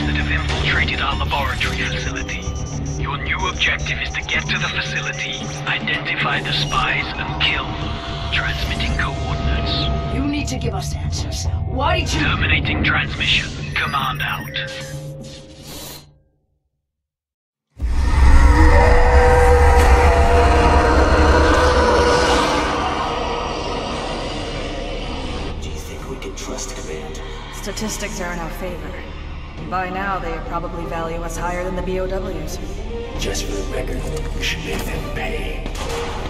spies that have infiltrated our laboratory facility. Your new objective is to get to the facility, identify the spies, and kill them, transmitting coordinates. You need to give us answers. Why did you... Terminating transmission. Command out. Do you think we can trust Command? Statistics are in our favor. By now, they probably value us higher than the BOWs. Just for the record, we should make them pay.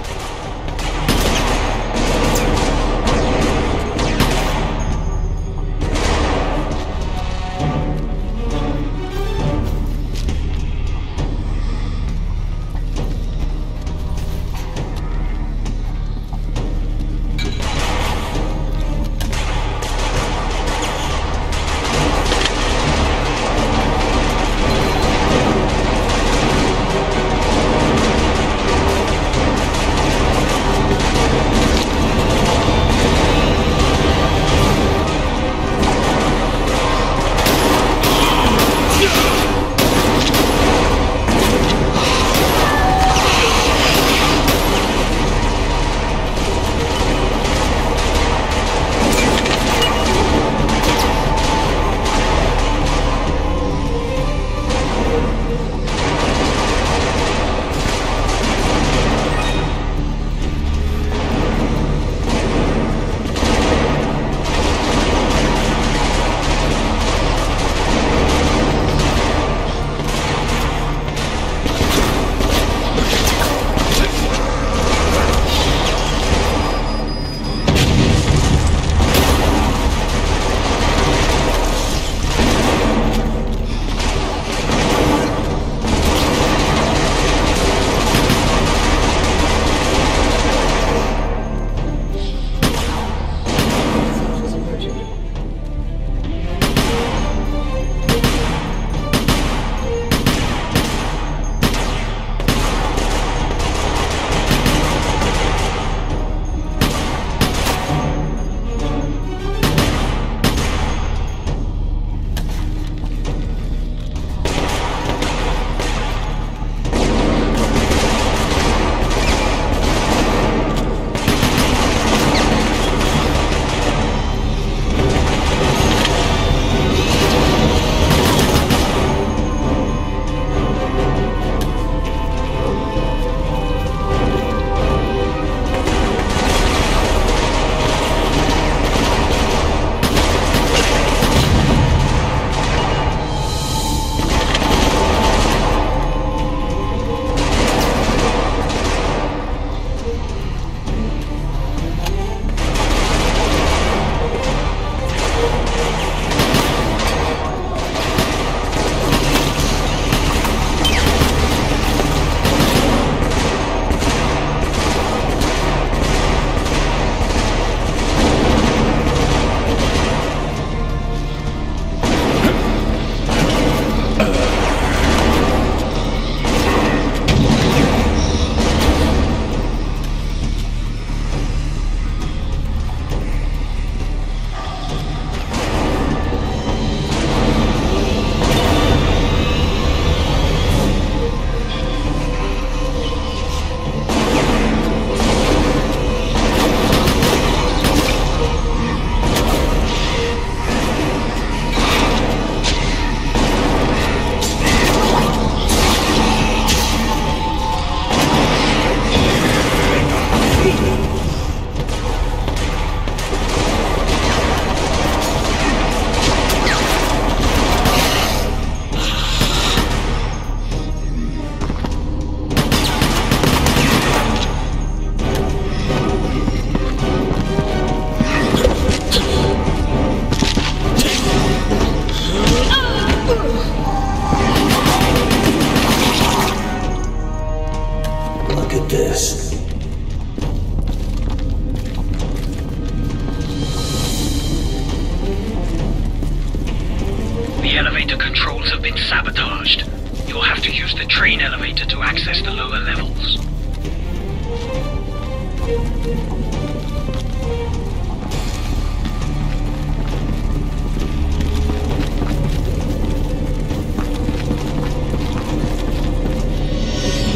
Controls have been sabotaged. You'll have to use the train elevator to access the lower levels.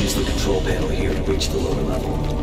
Use the control panel here to reach the lower level.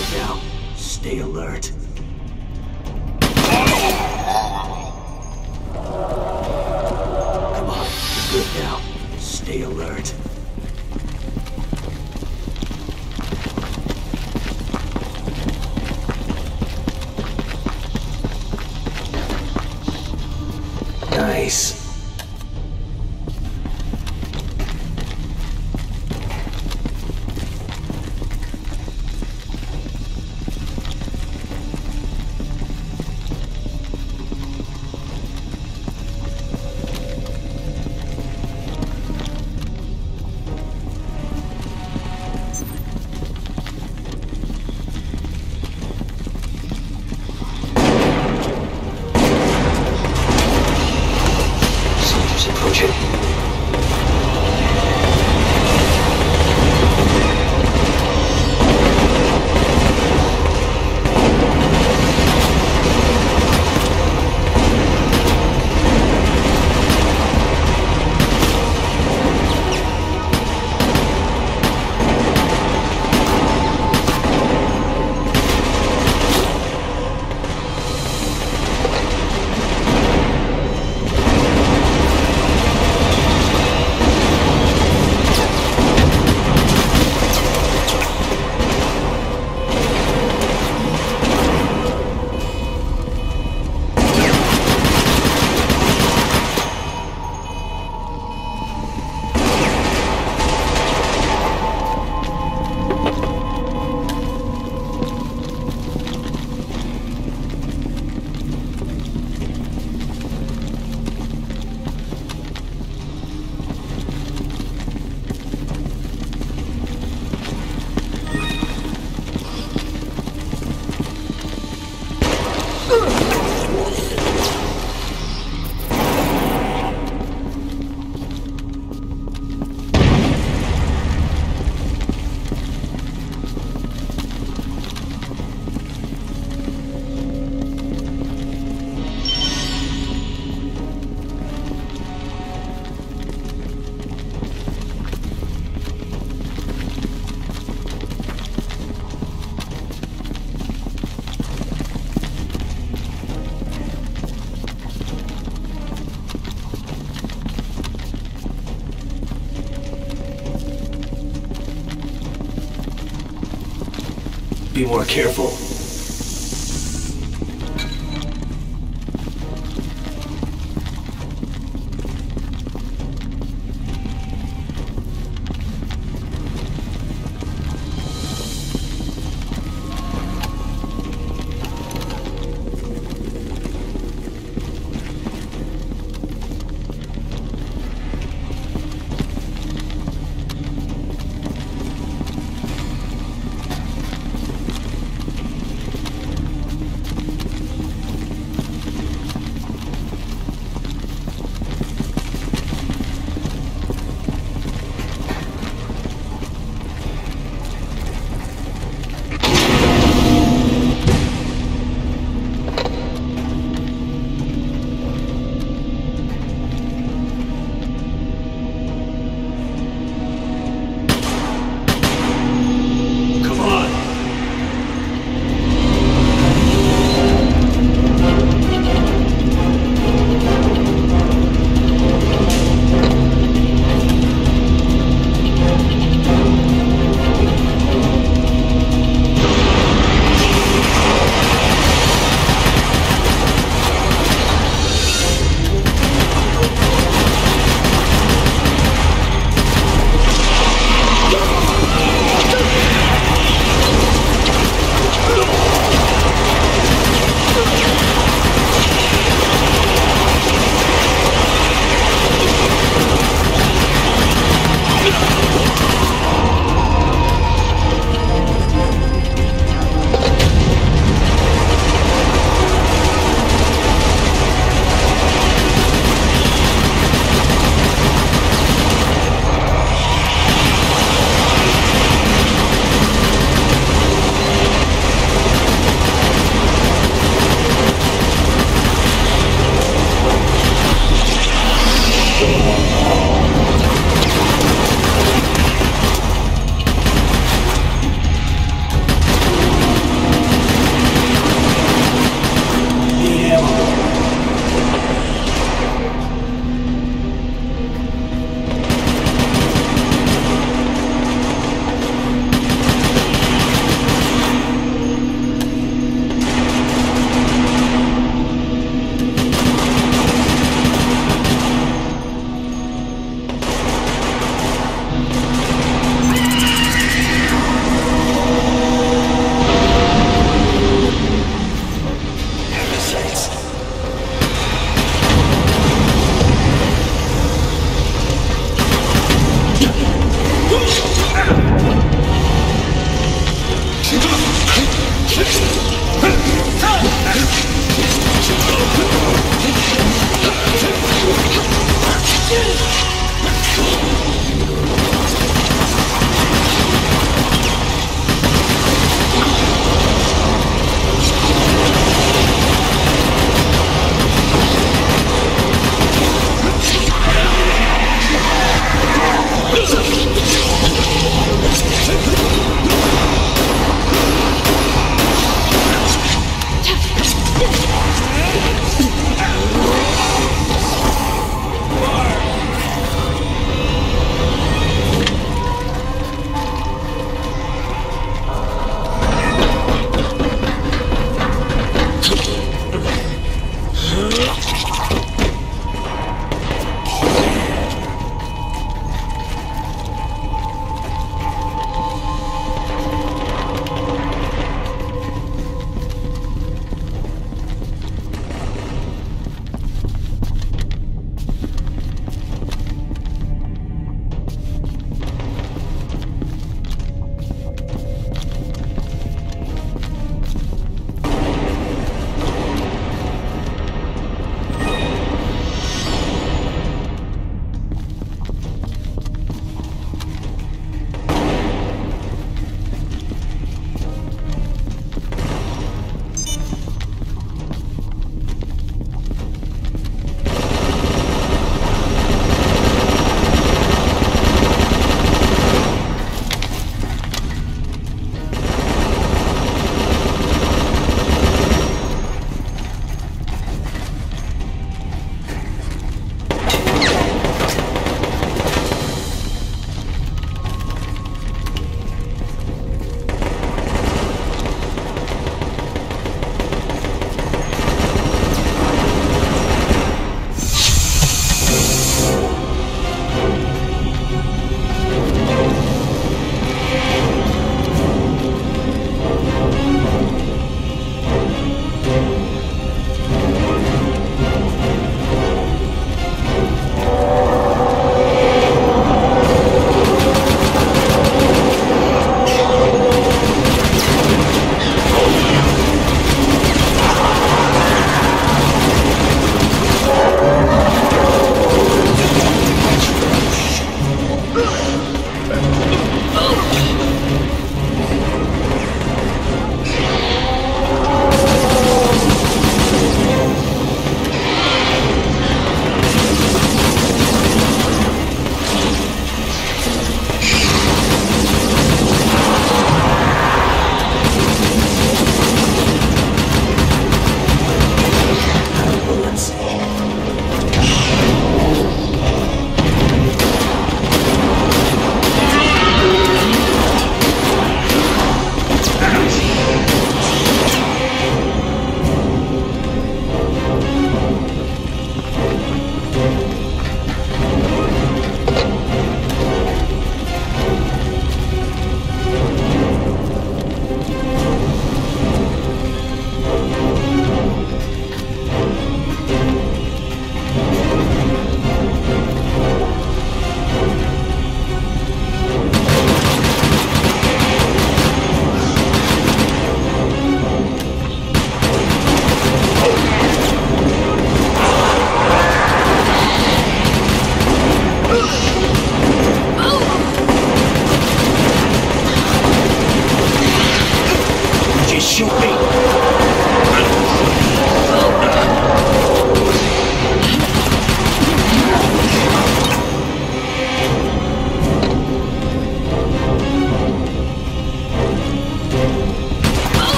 now. More careful.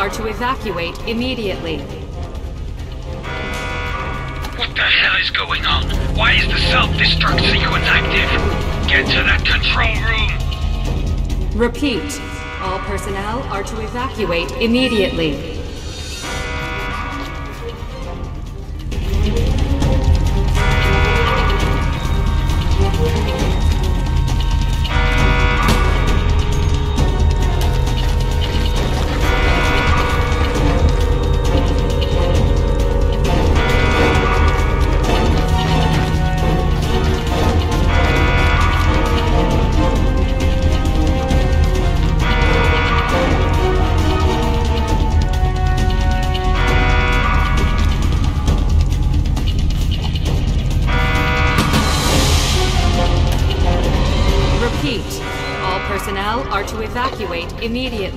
are to evacuate immediately. What the hell is going on? Why is the self-destruct sequence active? Get to that control room! Repeat. All personnel are to evacuate immediately. immediately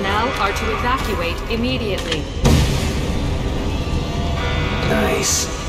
personnel are to evacuate immediately. Nice.